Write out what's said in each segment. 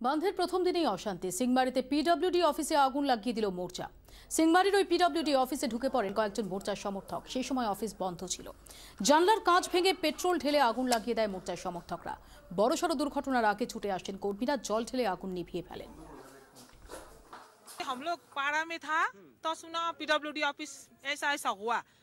বন্ধের প্রথম দিনেই অশান্তি সিংমারিতে পিডব্লিউডি অফিসে আগুন লাগিয়ে দিল মোর্চা সিংমারির ওই পিডব্লিউডি অফিসে ঢুকে পড়েন কয়েকজন মোর্চার সমর্থক সেই সময় অফিস বন্ধ ছিল জানলার কাঁচ ভেঙে পেট্রোল ঢেলে আগুন লাগিয়ে দেয় মোর্চার সমর্থকরা বড়সড় দুর্ঘটনার আগে ছুটে আসছেন কর্মীরা জল ঢেলে আগুন নিভিয়ে ফেলেন हम लोग पारा में था तो सुना पीडब्ल्यूडी ऑफिस ऐसा ऐसा हुआ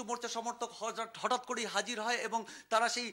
মোর্চা সমর্থক হঠাৎ- করেই হাজির হয় এবং তারা সেই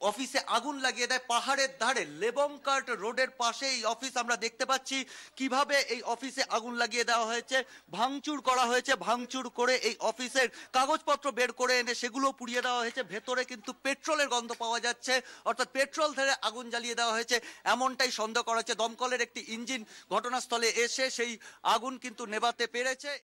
অফিসে আগুন লাগিয়ে দেয় পাহাড়ের ধারে লেবংকার্ট রোডের পাশে এই অফিস আমরা দেখতে পাচ্ছি। কীভাবে এই অফিসে আগুন লাগিয়ে দেওয়া হয়েছে, ভাঙচুর করা হয়েছে, ভাঙচুর করে এই অফিসের কাগজপত্র বের করে এনে সেগুলো পুড়িয়ে দেওয়া হয়েছে। ভেতরে কিন্তু পেট্রোলের গন্ধ পাওয়া যাচ্ছে, অর্থাৎ পেট্রোল ধরে আগুন জ্বালিয়ে দেওয়া হয়েছে, এমনটাই সন্দেহ করা হচ্ছে। দমকলের একটি ইঞ্জিন ঘটনাস্থলে এসে সেই আগুন কিন্তু নেভাতে পেরেছে।